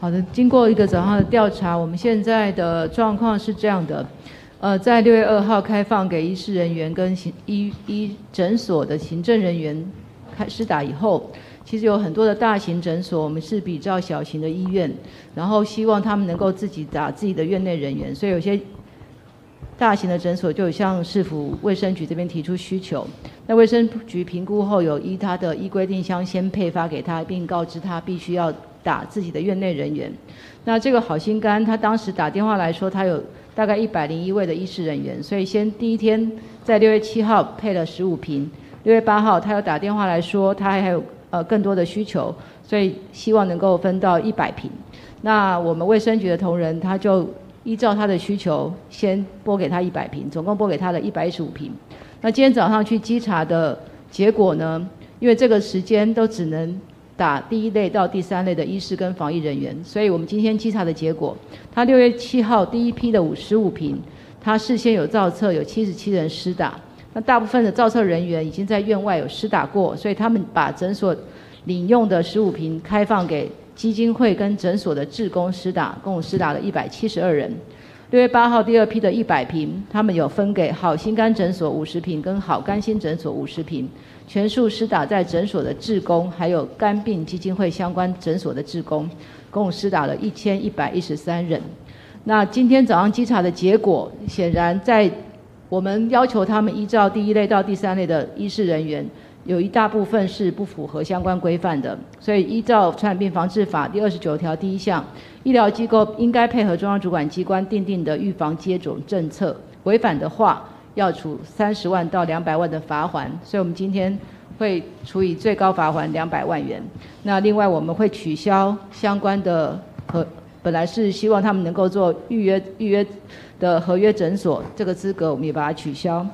好的，经过一个早上的调查，我们现在的状况是这样的，呃，在六月二号开放给医师人员跟行医医诊所的行政人员开施打以后，其实有很多的大型诊所，我们是比较小型的医院，然后希望他们能够自己打自己的院内人员，所以有些。大型的诊所就有向市府卫生局这边提出需求，那卫生局评估后有依他的依规定箱先配发给他，并告知他必须要打自己的院内人员。那这个好心肝他当时打电话来说，他有大概一百零一位的医师人员，所以先第一天在六月七号配了十五瓶，六月八号他又打电话来说他还有呃更多的需求，所以希望能够分到一百瓶。那我们卫生局的同仁他就。依照他的需求，先拨给他一百瓶，总共拨给他的一百一十五瓶。那今天早上去稽查的结果呢？因为这个时间都只能打第一类到第三类的医师跟防疫人员，所以我们今天稽查的结果，他六月七号第一批的五十五瓶，他事先有造册，有七十七人施打。那大部分的造册人员已经在院外有施打过，所以他们把诊所领用的十五瓶开放给。基金会跟诊所的志工施打，共施打了一百七十二人。六月八号第二批的一百瓶，他们有分给好心肝诊所五十瓶，跟好肝心诊所五十瓶，全数施打在诊所的志工，还有肝病基金会相关诊所的志工，共施打了一千一百一十三人。那今天早上稽查的结果，显然在我们要求他们依照第一类到第三类的医师人员。有一大部分是不符合相关规范的，所以依照《传染病防治法》第二十九条第一项，医疗机构应该配合中央主管机关订定的预防接种政策，违反的话要处三十万到两百万的罚款。所以我们今天会处以最高罚款两百万元。那另外我们会取消相关的和本来是希望他们能够做预约预约的合约诊所这个资格，我们也把它取消。